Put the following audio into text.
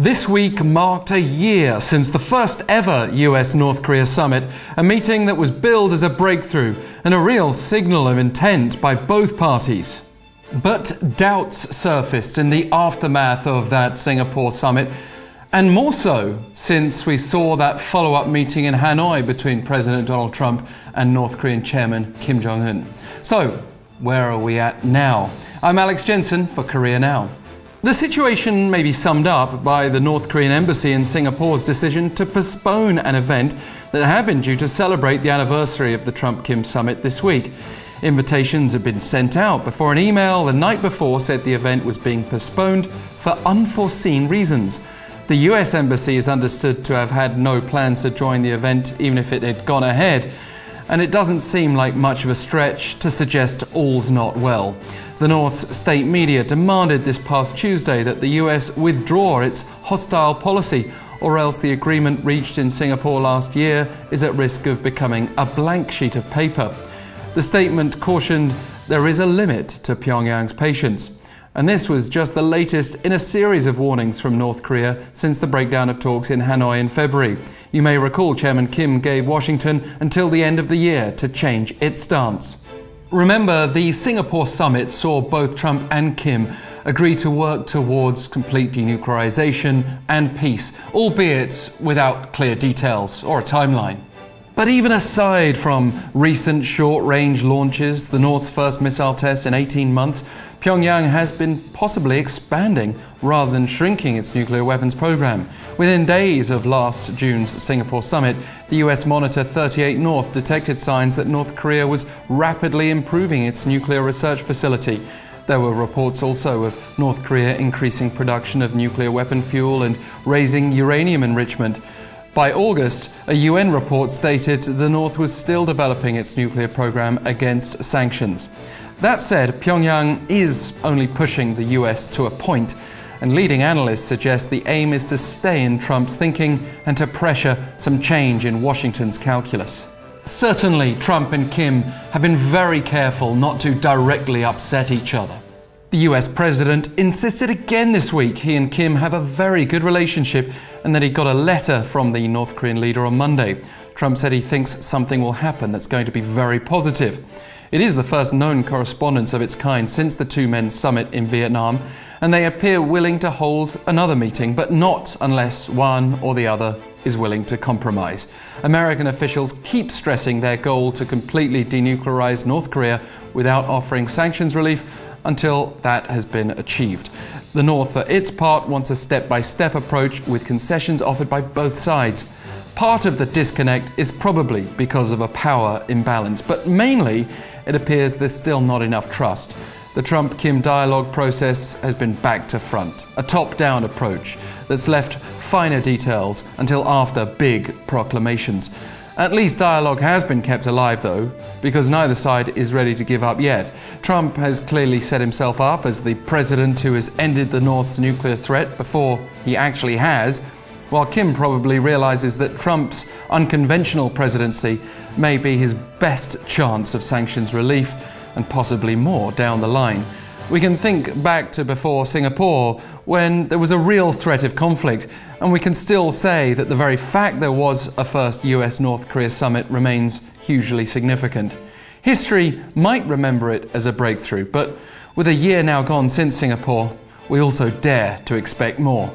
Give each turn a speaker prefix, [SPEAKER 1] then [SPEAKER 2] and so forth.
[SPEAKER 1] This week marked a year since the first ever US North Korea summit, a meeting that was billed as a breakthrough and a real signal of intent by both parties. But doubts surfaced in the aftermath of that Singapore summit, and more so since we saw that follow up meeting in Hanoi between President Donald Trump and North Korean Chairman Kim Jong un. So, where are we at now? I'm Alex Jensen for Korea Now. The situation may be summed up by the North Korean embassy in Singapore's decision to postpone an event that had been due to celebrate the anniversary of the Trump Kim summit this week. Invitations had been sent out before an email the night before said the event was being postponed for unforeseen reasons. The US Embassy is understood to have had no plans to join the event even if it had gone ahead and it doesn't seem like much of a stretch to suggest all's not well. The North's state media demanded this past Tuesday that the US withdraw its hostile policy, or else the agreement reached in Singapore last year is at risk of becoming a blank sheet of paper. The statement cautioned there is a limit to Pyongyang's patience. And this was just the latest in a series of warnings from North Korea since the breakdown of talks in Hanoi in February. You may recall Chairman Kim gave Washington until the end of the year to change its stance. Remember, the Singapore summit saw both Trump and Kim agree to work towards complete denuclearization and peace, albeit without clear details or a timeline. But even aside from recent short range launches, the North's first missile test in 18 months, Pyongyang has been possibly expanding rather than shrinking its nuclear weapons program. Within days of last June's Singapore summit, the US Monitor 38 North detected signs that North Korea was rapidly improving its nuclear research facility. There were reports also of North Korea increasing production of nuclear weapon fuel and raising uranium enrichment. By August, a UN report stated the North was still developing its nuclear program against sanctions. That said, Pyongyang is only pushing the US to a point, and leading analysts suggest the aim is to stay in Trump's thinking and to pressure some change in Washington's calculus. Certainly, Trump and Kim have been very careful not to directly upset each other. The US president insisted again this week he and Kim have a very good relationship and that he got a letter from the North Korean leader on Monday. Trump said he thinks something will happen that's going to be very positive. It is the first known correspondence of its kind since the two men's summit in Vietnam, and they appear willing to hold another meeting, but not unless one or the other is willing to compromise. American officials keep stressing their goal to completely denuclearize North Korea without offering sanctions relief until that has been achieved. The North, for its part, wants a step by step approach with concessions offered by both sides. Part of the disconnect is probably because of a power imbalance, but mainly it appears there's still not enough trust. The Trump Kim dialogue process has been back to front, a top down approach that's left finer details until after big proclamations. At least dialogue has been kept alive, though, because neither side is ready to give up yet. Trump has clearly set himself up as the president who has ended the North's nuclear threat before he actually has, while Kim probably realizes that Trump's unconventional presidency may be his best chance of sanctions relief and possibly more down the line. We can think back to before Singapore, when there was a real threat of conflict, and we can still say that the very fact there was a first US North Korea summit remains hugely significant. History might remember it as a breakthrough, but with a year now gone since Singapore, we also dare to expect more.